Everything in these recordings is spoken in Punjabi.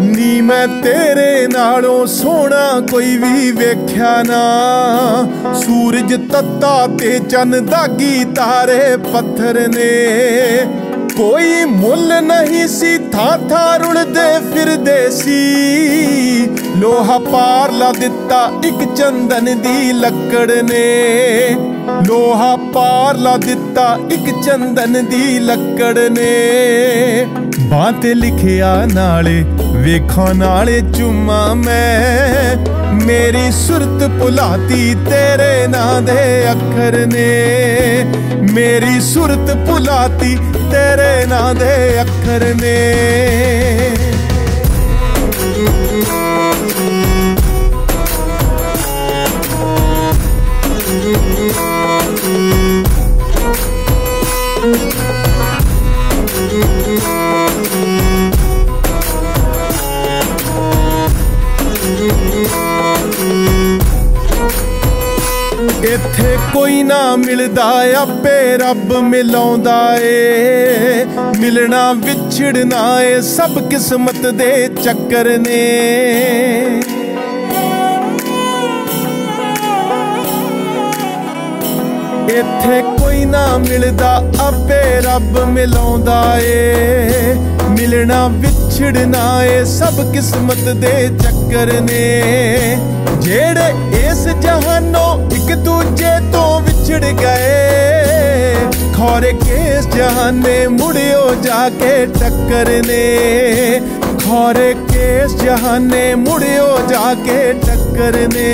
ਨੀ ਮੈਂ ਤੇਰੇ ਨਾਲੋਂ ਸੋਹਣਾ ਕੋਈ ਵੀ ਵੇਖਿਆ ਨਾ। ਸੂਰਜ ਤੱਤਾ ਤੇ ਚੰਨ ਦਾਗੀ ਤਾਰੇ ਪੱਥਰ ਨੇ। ਕੋਈ ਮੁੱਲ ਨਹੀਂ ਸੀ, ਥਾਂ ਥਾਂ ਰੁਲਦੇ ਫਿਰਦੇ ਸੀ। ਲੋਹਾ ਪਾਰ ਲਾ ਦਿੱਤਾ ਇੱਕ ਚੰਦਨ ਦੀ ਲੱਕੜ ਨੇ। ਲੋਹਾ ਪਾਰ ਲਾ ਦਿੱਤਾ ਇੱਕ ਚੰਦਨ ਦੀ ਲੱਕੜ ਨੇ। ਬਾਤ ਲਿਖਿਆ ਨਾਲੇ ਵੇਖਣ ਨਾਲੇ ਚੁੰਮਾ ਮੈਂ। ਮੇਰੀ ਸੁਰਤ ਭੁਲਾਤੀ ਤੇਰੇ ਨਾਂ ਦੇ ਅੱਖਰ ਨੇ। ਮੇਰੀ ਸੁਰਤ ਭੁਲਾਤੀ ਤੇਰੇ ਨਾਂ ਦੇ ਅੱਖਰ ਨੇ। ਇੱਥੇ ਕੋਈ ਨਾ ਮਿਲਦਾ, ਆਪੇ ਰੱਬ ਮਿਲਾਉਂਦਾ ਏ। ਮਿਲਣਾ ਵਿਛੜਨਾ ਏ, ਸਭ ਕਿਸਮਤ ਦੇ ਚੱਕਰ ਨੇ। ਇੱਥੇ ਕੋਈ ਨਾ ਮਿਲਦਾ, ਆਪੇ ਰੱਬ ਮਿਲਾਉਂਦਾ ਏ। ਮਿਲਣਾ ਵਿਛੜਨਾ ਏ, ਸਭ ਕਿਸਮਤ ਦੇ ਚੱਕਰ ਨੇ। ਜਿਹੜੇ ਇਸ ਜਹਾਨ चिड़ गए। खौरे केस जहाने मुड़ियो जाके टक्कर ने खोरे के केस जहाने मुड़ियो जाके टक्कर ने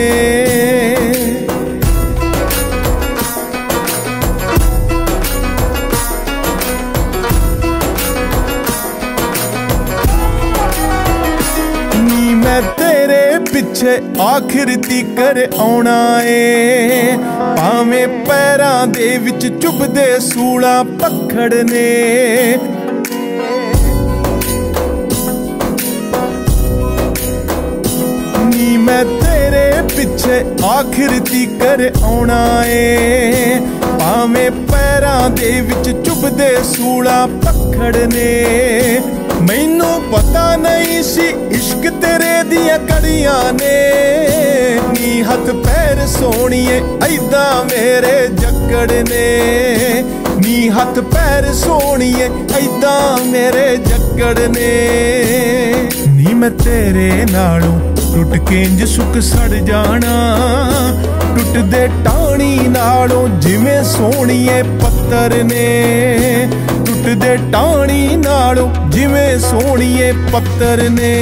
ਪਿੱਛੇ ਆਖਿਰ ਤੀਕਰ ਆਉਣਾ ਏ। ਭਾਵੇਂ ਪੈਰਾਂ ਦੇ ਵਿੱਚ ਚੁੱਭਦੇ ਸੂਲਾਂ ਪਖੜ ਨੇ। ਨੀ ਮੈਂ ਤੇਰੇ ਪਿੱਛੇ ਆਖਿਰ ਤੀਕਰ ਆਉਣਾ ਏ। ਭਾਵੇਂ ਪੈਰਾਂ ਦੇ ਵਿੱਚ ਸੂਲਾ ਪਖੜ ਨੇ। ਮੈਨੂੰ ਪਤਾ ਨਹੀਂ ਸੀ ਇਸ਼ਕ ਤੇਰੇ ਦੀਆਂ ਕੜੀਆਂ ਨੇ। ਨੀ ਹੱਥ ਪੈਰ ਸੋਣੀਏ ਐਦਾਂ ਮੇਰੇ ਜੱਕੜ ਨੇ। ਨੀ ਹੱਥ ਪੈਰ ਸੋਣੀਏ ਐਦਾਂ ਮੇਰੇ ਜੱਕੜ ਨੇ। ਨੀ ਮੈਂ ਤੇਰੇ ਨਾਲੋਂ ਟੁੱਟ ਕੇ ਇੰਜ ਸੁੱਕ ਸੜ ਜਾਣਾ। ਟੁੱਟਦੇ ਟਾਣੀ ਨਾਲੋਂ ਜਿਵੇਂ ਸੋਹਣੀਏ ਪੱਤਰ ਨੇ। ਟੁੱਟਦੇ ਟਾਣੀ ਨਾਲੋਂ ਜਿਵੇਂ ਸੋਹਣੀਏ ਪੱਤਰ ਨੇ।